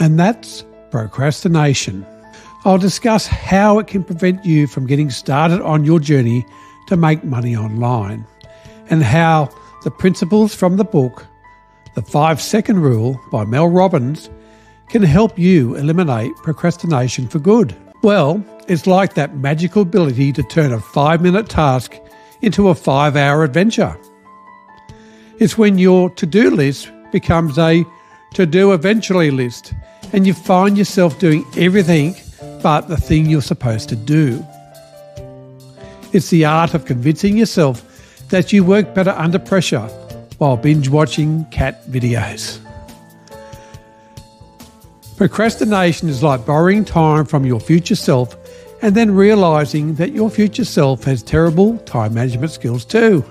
and that's procrastination. I'll discuss how it can prevent you from getting started on your journey to make money online, and how the principles from the book, The Five Second Rule by Mel Robbins, can help you eliminate procrastination for good. Well, it's like that magical ability to turn a five minute task into a five hour adventure. It's when your to do list becomes a to do eventually list and you find yourself doing everything but the thing you're supposed to do. It's the art of convincing yourself that you work better under pressure while binge watching cat videos. Procrastination is like borrowing time from your future self and then realizing that your future self has terrible time management skills too.